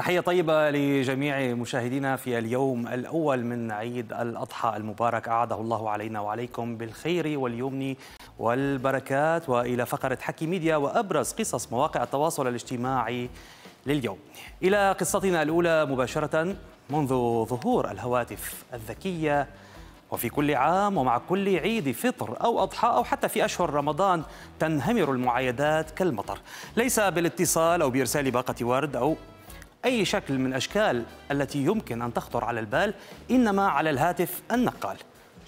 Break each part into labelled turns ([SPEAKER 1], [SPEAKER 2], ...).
[SPEAKER 1] تحية طيبة لجميع مشاهدينا في اليوم الأول من عيد الأضحى المبارك. أعاده الله علينا وعليكم بالخير واليمن والبركات. وإلى فقرة حكي ميديا وأبرز قصص مواقع التواصل الاجتماعي لليوم. إلى قصتنا الأولى مباشرة منذ ظهور الهواتف الذكية. وفي كل عام ومع كل عيد فطر أو أضحى أو حتى في أشهر رمضان تنهمر المعايدات كالمطر. ليس بالاتصال أو بإرسال باقة ورد أو أي شكل من أشكال التي يمكن أن تخطر على البال إنما على الهاتف النقال.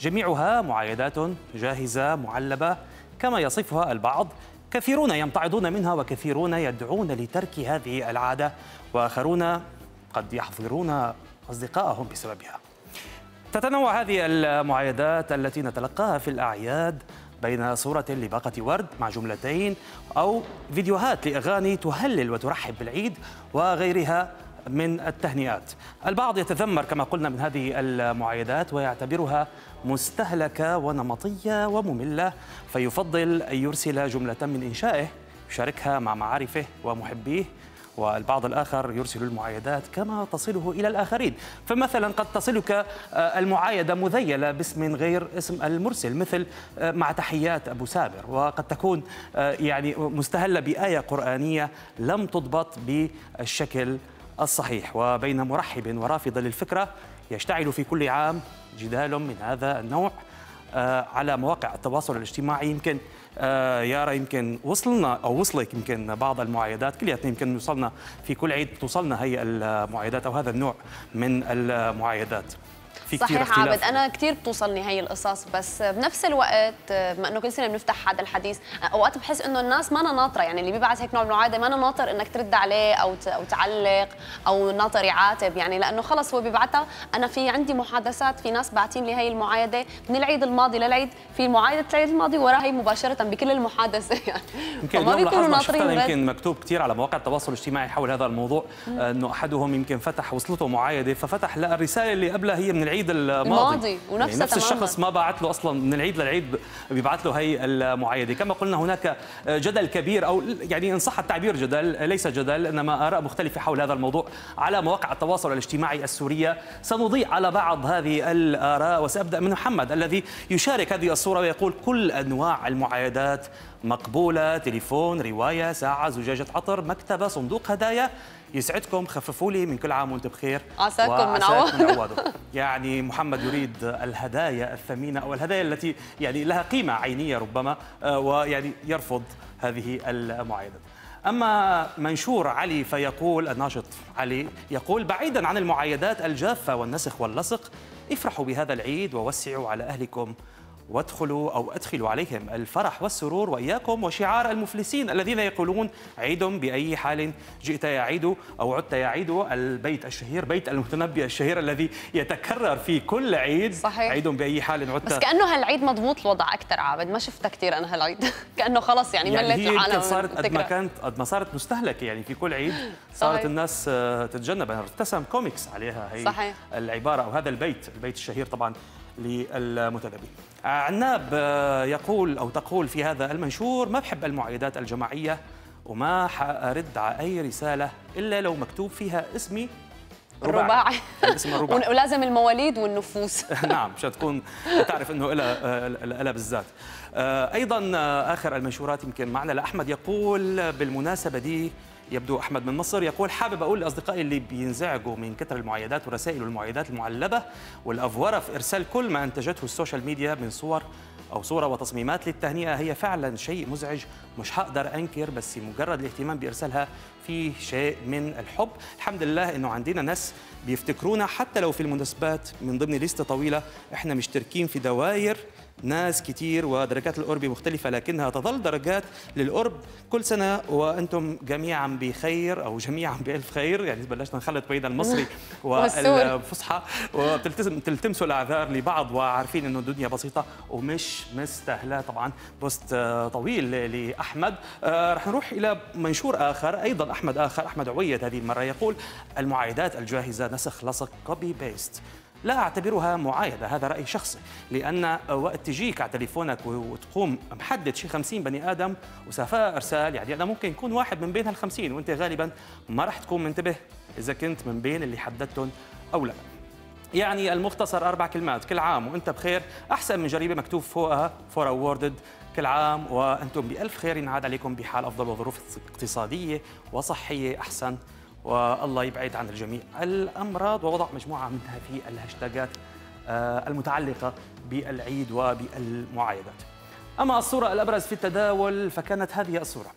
[SPEAKER 1] جميعها معايدات جاهزة معلبة كما يصفها البعض. كثيرون يمتعضون منها وكثيرون يدعون لترك هذه العادة وآخرون قد يحظرون أصدقائهم بسببها. تتنوع هذه المعايدات التي نتلقاها في الأعياد بين صورة لباقة ورد مع جملتين أو فيديوهات لأغاني تهلل وترحب بالعيد وغيرها من التهنئات. البعض يتذمر كما قلنا من هذه المعايدات ويعتبرها مستهلكة ونمطية ومملة فيفضل أن يرسل جملة من إنشائه يشاركها مع معارفه ومحبيه والبعض الآخر يرسل المعايدات كما تصله إلى الآخرين. فمثلا قد تصلك المعايدة مذيلة باسم غير اسم المرسل مثل مع تحيات أبو سابر. وقد تكون يعني مستهلة بآية قرآنية لم تضبط بالشكل الصحيح. وبين مرحب ورافض للفكرة يشتعل في كل عام جدال من هذا النوع. على مواقع التواصل الاجتماعي. يمكن آه يارا يمكن وصلنا أو وصلك يمكن بعض المعايدات. كلياتنا يمكن وصلنا في كل عيد توصلنا هي المعايدات أو هذا النوع من المعايدات.
[SPEAKER 2] في كثير صحيح اختلاف. عابد أنا كثير بتوصلني هي القصص بس بنفس الوقت بما إنه كل سنة بنفتح هذا الحديث أوقات بحس إنه الناس ما ناطرة يعني اللي بيبعث هيك نوع من المعايده ما ناطر إنك ترد عليه أو أو تعلق أو ناطر يعاتب يعني لأنه خلص هو بيبعتها أنا في عندي محادثات في ناس باعتين لي هي المعايدة من العيد الماضي للعيد في معايدة العيد الماضي وراها هي مباشرة بكل المحادثة يعني
[SPEAKER 1] يمكن اليوم لاحظنا شفتنا يمكن مكتوب كثير على مواقع التواصل الاجتماعي حول هذا الموضوع إنه أحدهم يمكن فتح وصلته معايدة ففتح لقى الرسالة اللي قبلها هي من العيد الماضي.
[SPEAKER 2] الماضي ونفس
[SPEAKER 1] يعني نفس الشخص ما بعت له أصلا من العيد للعيد بيبعث له هي المعايدة. كما قلنا هناك جدل كبير أو يعني إن صح التعبير جدل ليس جدل إنما آراء مختلفة حول هذا الموضوع على مواقع التواصل الاجتماعي السورية. سنضيء على بعض هذه الآراء وسأبدأ من محمد الذي يشارك هذه الصورة ويقول كل أنواع المعايدات مقبولة تليفون رواية ساعة زجاجة عطر مكتبة صندوق هدايا. يسعدكم خففوا لي من كل عام وأنتم بخير.
[SPEAKER 2] عساكم من عوض
[SPEAKER 1] يعني محمد يريد الهدايا الثمينة أو الهدايا التي يعني لها قيمة عينية ربما ويعني يرفض هذه المعايدات أما منشور علي فيقول الناشط علي يقول بعيدا عن المعايدات الجافة والنسخ واللصق افرحوا بهذا العيد ووسعوا على أهلكم. وادخلوا أو أدخلوا عليهم الفرح والسرور وإياكم وشعار المفلسين الذين يقولون عيد بأي حال جئت يا عيد أو عدت يا عيد البيت الشهير بيت المتنبي الشهير الذي يتكرر في كل عيد.
[SPEAKER 2] صحيح.
[SPEAKER 1] عيد بأي حال عدت.
[SPEAKER 2] بس كأنه هالعيد مضبوط الوضع أكثر عابد. ما شفتها كثير أنا هالعيد. كأنه خلص يعني,
[SPEAKER 1] يعني
[SPEAKER 2] ملت العالم.
[SPEAKER 1] صارت قد ما كانت قد ما صارت مستهلكة يعني في كل عيد. صارت صحيح. الناس تتجنبها ارتسم كوميكس عليها. هي
[SPEAKER 2] صحيح.
[SPEAKER 1] العبارة أو هذا البيت البيت الشهير طبعا. للمتدبي عناب يقول أو تقول في هذا المنشور ما بحب المعايدات الجماعية وما حأرد على أي رسالة إلا لو مكتوب فيها اسمي
[SPEAKER 2] رباعي.
[SPEAKER 1] الاسم الرباعي
[SPEAKER 2] ولازم المواليد والنفوس.
[SPEAKER 1] نعم مشان تكون تعرف إنه إلها إلها بالذات. أيضا آخر المنشورات يمكن معنا لأحمد يقول بالمناسبة دي يبدو أحمد من مصر يقول حابب أقول لأصدقائي اللي بينزعجوا من كثر المعايدات ورسائل المعايدات المعلبة والافوره في إرسال كل ما أنتجته السوشيال ميديا من صور أو صورة وتصميمات للتهنئة هي فعلا شيء مزعج مش هقدر أنكر بس مجرد الاهتمام بإرسالها في شيء من الحب. الحمد لله إنه عندنا ناس بيفتكرونا حتى لو في المناسبات من ضمن لسته طويلة إحنا مشتركين في دوائر ناس كتير ودرجات القرب مختلفة لكنها تظل درجات للقرب كل سنة وأنتم جميعا بخير أو جميعا بألف خير. يعني بلشنا نخلط بين المصري والفصحى وتلتزم تلتمسوا الأعذار لبعض وعارفين أنه الدنيا بسيطة ومش مستاهلة. طبعا بوست طويل لأحمد. آه رح نروح إلى منشور آخر أيضا أحمد آخر أحمد عويد هذه المرة يقول المعايدات الجاهزة نسخ لصق copy paste لا أعتبرها معايدة هذا رأي شخصي لأن وقت تجيك على تليفونك وتقوم محدد شي 50 بني آدم وسافا إرسال يعني أنا ممكن يكون واحد من بين هال 50 وأنت غالبا ما رح تكون منتبه إذا كنت من بين اللي حددتهم أو لا. يعني المختصر أربع كلمات كل عام وأنت بخير أحسن من جريدة مكتوب فوقها forwarded كل عام وأنتم بألف خير ينعاد عليكم بحال أفضل وظروف اقتصادية وصحية أحسن. والله يبعد عن الجميع الأمراض ووضع مجموعة منها في الهاشتاجات آه، المتعلقة بالعيد وبالمعايدات. أما الصورة الأبرز في التداول فكانت هذه الصورة.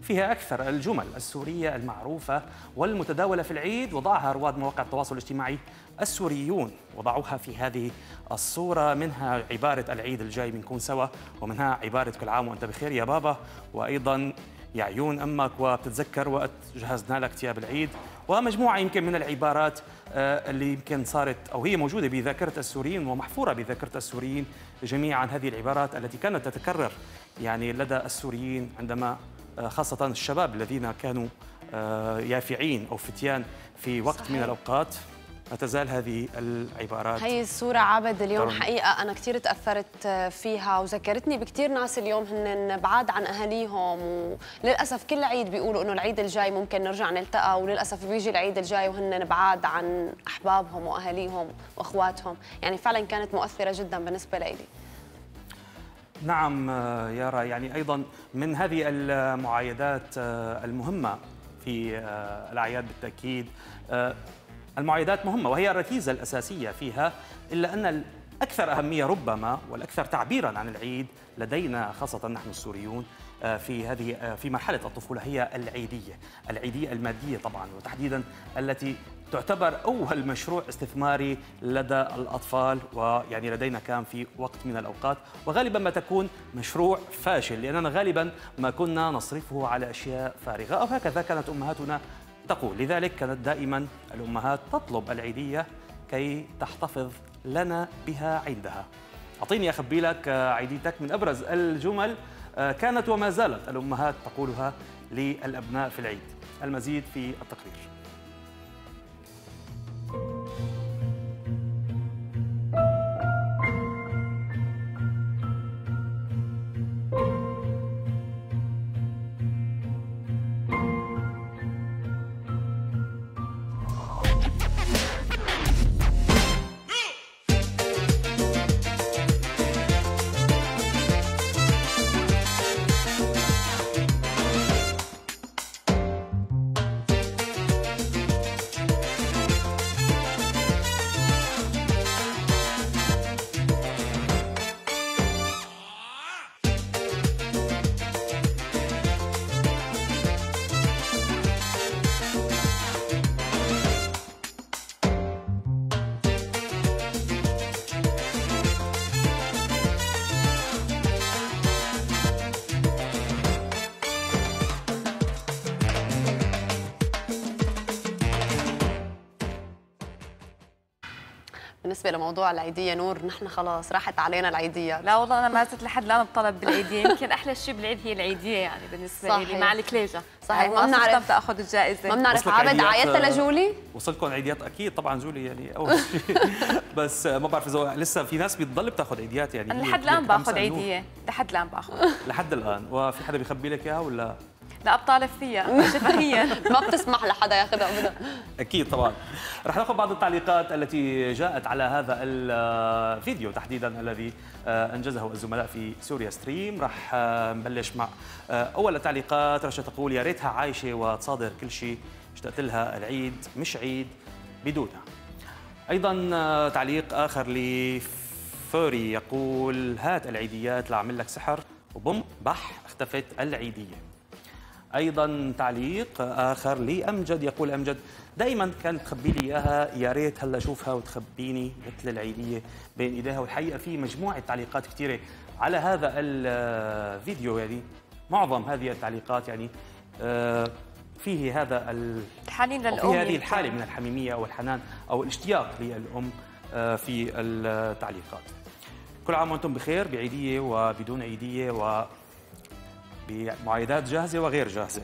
[SPEAKER 1] فيها أكثر الجمل السورية المعروفة والمتداولة في العيد وضعها رواد مواقع التواصل الاجتماعي السوريون وضعوها في هذه الصورة منها عبارة العيد الجاي بنكون سوا ومنها عبارة كل عام وأنت بخير يا بابا وأيضا يا عيون أمك وبتتذكر وقت جهزنا لك ثياب العيد ومجموعة يمكن من العبارات آه، اللي يمكن صارت أو هي موجودة بذاكرة السوريين ومحفورة بذاكرة السوريين جميعا هذه العبارات التي كانت تتكرر يعني لدى السوريين عندما آه، خاصة الشباب الذين كانوا آه، يافعين أو فتيان في وقت صحيح. من الأوقات ما تزال هذه العبارات
[SPEAKER 2] هي الصورة عابد اليوم. حقيقة أنا كثير تأثرت فيها وذكرتني بكثير ناس اليوم هن بعاد عن أهاليهم وللأسف كل عيد بيقولوا إنه العيد الجاي ممكن نرجع نلتقى وللأسف بيجي العيد الجاي وهن بعاد عن أحبابهم وأهاليهم وأخواتهم. يعني فعلا كانت مؤثرة جدا بالنسبة لي.
[SPEAKER 1] نعم يارا يعني أيضا من هذه المعايدات المهمة في الأعياد بالتأكيد المعايدات مهمة وهي الركيزة الأساسية فيها إلا أن الأكثر أهمية ربما والأكثر تعبيرا عن العيد لدينا خاصة نحن السوريون آه، في هذه آه، في مرحلة الطفولة هي العيدية، العيدية المادية طبعا وتحديدا التي تعتبر أول مشروع استثماري لدى الأطفال ويعني لدينا كان في وقت من الأوقات وغالبا ما تكون مشروع فاشل لأننا غالبا ما كنا نصرفه على أشياء فارغة أو هكذا كانت أمهاتنا تقول. لذلك كانت دائما الأمهات تطلب العيدية كي تحتفظ لنا بها عندها. أعطيني أخبي لك عيديتك من أبرز الجمل. كانت وما زالت الأمهات تقولها للأبناء في العيد. المزيد في التقرير. بالنسبة لموضوع العيدية نور نحن خلاص راحت علينا العيدية.
[SPEAKER 3] لا والله أنا ما زلت لحد الان بطلب بالعيدية. يمكن أحلى شيء بالعيد هي العيدية يعني بالنسبة لي مع الكليجة.
[SPEAKER 2] صحيح. ما بنعرف
[SPEAKER 3] آخذ الجائزة.
[SPEAKER 2] ما بنعرف عابد عيطت لجولي؟
[SPEAKER 1] وصلكم عيديات أكيد طبعا جولي يعني أول شيء. بس ما بعرف إذا لسه في ناس بتضل بتاخذ عيديات يعني.
[SPEAKER 3] لحد الآن باخذ عيدية. لحد الآن باخذ.
[SPEAKER 1] لحد الآن. وفي حدا بيخبي لك إياها ولا؟
[SPEAKER 3] لا بطالب فيها شفهيا
[SPEAKER 2] ما بتسمح لحدا ياخذها ابدا.
[SPEAKER 1] أكيد طبعا. رح ناخذ بعض التعليقات التي جاءت على هذا الفيديو تحديدا الذي آه، أنجزه الزملاء في سوريا ستريم. رح آه، نبلش مع آه، أول التعليقات. رشا تقول يا ريتها عايشة وتصادر كل شيء اشتقت لها العيد مش عيد بدونها. أيضا تعليق آخر لفوري يقول هات العيديات لاعمل لك سحر وبم بح اختفت العيدية. أيضا تعليق آخر لأمجد. يقول أمجد دائما كانت تخبي لي إياها. يا ريت هلا أشوفها وتخبيني مثل العيدية بين إيديها. والحقيقة في مجموعة تعليقات كثيره على هذا الفيديو. يعني معظم هذه التعليقات يعني آه، فيه هذا
[SPEAKER 3] الحنين للأم
[SPEAKER 1] في هذه الحالة من الحميمية أو الحنان أو الاشتياق للأم آه، في التعليقات. كل عام وأنتم بخير بعيدية وبدون عيدية و بمعايدات جاهزة وغير جاهزة.